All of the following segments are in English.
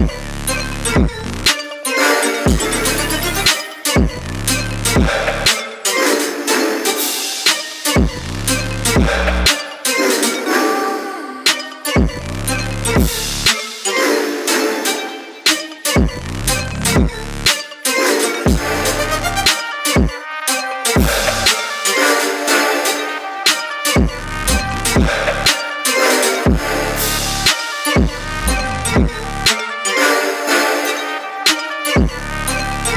Mm-hmm.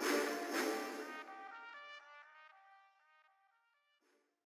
you